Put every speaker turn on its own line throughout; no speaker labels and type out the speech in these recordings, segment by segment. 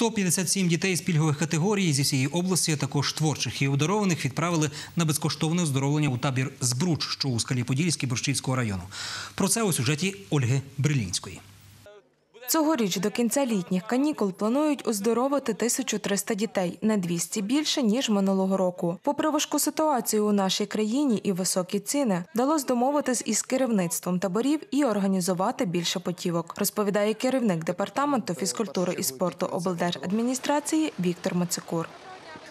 157 дітей з пільгових категорій зі всієї області, а також творчих і одарованих, відправили на безкоштовне оздоровлення у табір Збруч, що у скалі Подільській Борщівського району. Про це у сюжеті Ольги Брилінської.
Цьогоріч до кінця літніх канікул планують оздоровити 1300 дітей, на 200 більше ніж минулого року. Попри важку ситуацію у нашій країні і високі ціни, вдалося домовитись із керівництвом таборів і організувати більше потівок. Розповідає керівник департаменту фізкультури і спорту облдержадміністрації Віктор Мацикур.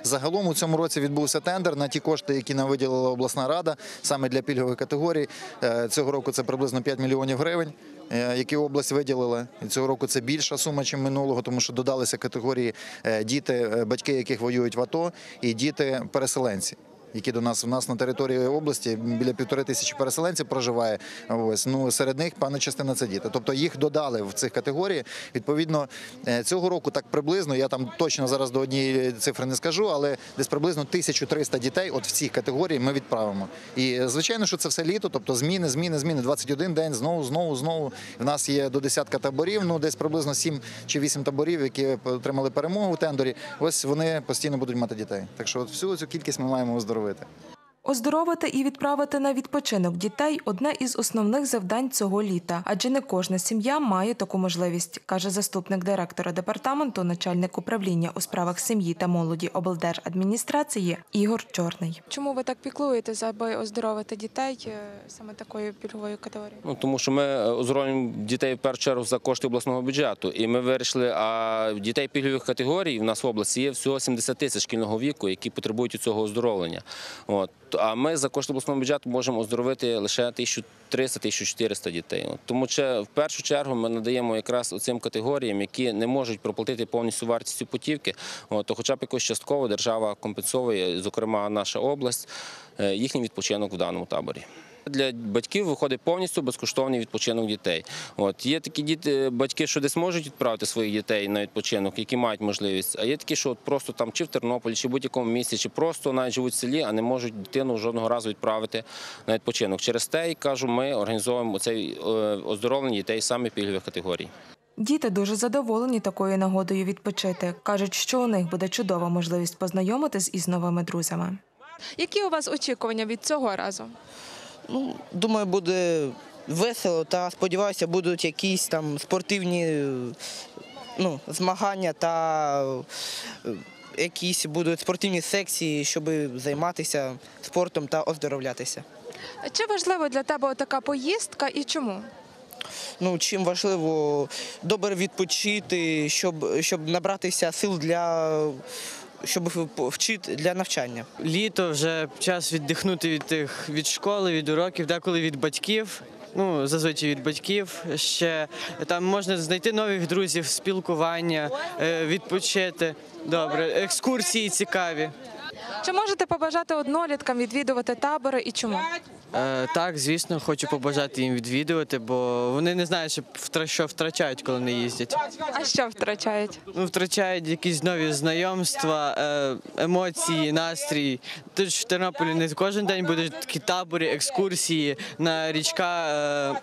Загалом у цьому році відбувся тендер на ті кошти, які нам виділила обласна рада саме для пільгових категорій. Е, Цього року це приблизно 5 мільйонів гривень, які область виділила. І цього року це більша сума, ніж минулого, тому що додалися категорії е, діти, е, батьки яких воюють в АТО, і діти переселенці. Які до нас у нас на території області біля півтори тисячі переселенців проживає. Ось ну серед них певна частина це діти. Тобто їх додали в цих категорії. Відповідно, е, цього року так приблизно. Я там точно зараз до однієї цифри не скажу, але десь приблизно 1300 дітей. От в цих категорії ми відправимо. І звичайно, що це все літо. Тобто зміни, зміни, зміни. 21 день знову, знову, знову. В нас є до десятка таборів. Ну десь приблизно 7 чи 8 таборів, які отримали перемогу у тендері. Ось вони постійно будуть мати дітей. Так що от всю цю кількість ми маємо оздоровити робити.
Оздоровити і відправити на відпочинок дітей одне із основних завдань цього літа, адже не кожна сім'я має таку можливість, каже заступник директора департаменту, начальник управління у справах сім'ї та молоді облдержадміністрації Ігор Чорний.
Чому ви так піклуєтеся, аби оздоровити дітей е, саме такої пільгової категорії?
Ну, тому що ми е, оздоровлюємо дітей в першу чергу за кошти обласного бюджету. І ми вирішили, а дітей пільгових категорій в нас в області є всього 70 тисяч шкільного віку, які потребують цього оздоровлення. От. А ми за кошти обласного бюджету можемо оздоровити лише 1300-1400 дітей. Тому в першу чергу ми надаємо якраз цим категоріям, які не можуть проплатити повністю вартістю путівки, то хоча б якось частково держава компенсовує, зокрема наша область, е, їхній відпочинок в даному таборі. Для батьків виходить повністю безкоштовний відпочинок дітей. От є такі діти, батьки, що десь можуть відправити своїх дітей на відпочинок, які мають можливість. А є такі, що от просто там чи в Тернополі, чи в будь-якому місці, чи просто навіть живуть в селі, а не можуть дитину жодного разу відправити на відпочинок. Через те кажу, ми організовуємо цей е, оздоровлення дітей саме пільгових категорій.
Діти дуже задоволені такою нагодою відпочити. кажуть, що у них буде чудова можливість познайомитись із новими друзями.
Які у вас очікування від цього разу?
Ну, думаю, буде весело та сподіваюся, будуть якісь там спортивні ну, змагання та е, якісь будуть спортивні секції, щоб займатися спортом та оздоровлятися.
Чи важлива для тебе така поїздка і чому?
Ну, чим важливо добре відпочити, щоб, щоб набратися сил для щоб вчити для навчання.
Літо вже час віддихнути від тих від школи, від уроків, деколи від батьків. Ну, зазвичай від батьків. Ще там можна знайти нових друзів, спілкування, е, відпочити. Добре, екскурсії цікаві.
Чи можете побажати одноліткам відвідувати табори і чому?
Е, так, звісно, хочу побажати їм відвідувати, бо вони не знають, що втра- що втрачають, коли не їздять.
А що втрачають?
Ну, втрачають якісь нові знайомства, е, емоції, настрій. Тут ж в Тернополі не кожен день будуть такі табори, екскурсії на річка, е,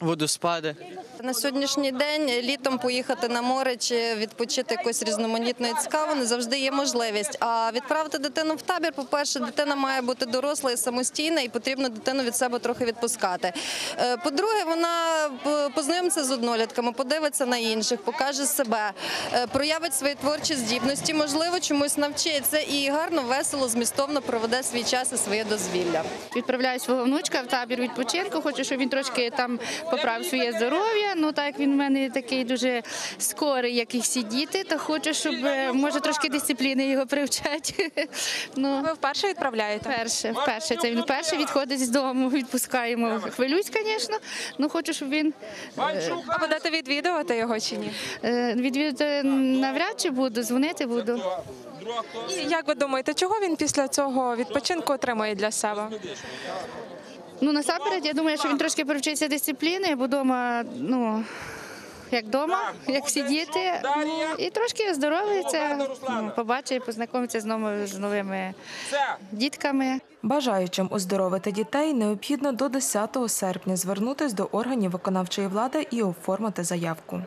водоспади.
На сьогоднішній день літом поїхати на море чи відпочити якось різноманітно і цікаво не завжди є можливість. А відправити дитину в табір, по-перше, дитина має бути доросла і самостійна, і потрібно дитину від себе трохи відпускати. Е, По-друге, вона п- познайомиться з однолітками, подивиться на інших, покаже себе, е, проявить свої творчі здібності, можливо, чомусь навчиться і гарно, весело, змістовно проведе свій час і своє дозвілля.
Відправляю свого внучка в табір відпочинку. Хочу, щоб він трошки там поправив своє здоров'я. Ну так як він в мене такий дуже скорий, як і всі діти, то хочу, щоб е, може трошки дисципліни його привчати. Ну
Ви вперше відправляєте?
перше, вперше це він вперше відходить з дому. Відпускаємо. Хвилюсь, звісно. Ну хочу, щоб він
А будете відвідувати його чи ні?
е, відвідати навряд чи буду, дзвонити буду.
І як ви думаєте, чого він після цього відпочинку отримає для себе?
Ну насамперед, я думаю, що він трошки привчиться дисципліни, бо вдома, ну. Як вдома, як всі діти, ну, і трошки оздоровиться, ну, побачить, познайомиться з новими, з новими дітками.
Бажаючим оздоровити дітей необхідно до 10 серпня звернутись до органів виконавчої влади і оформити заявку.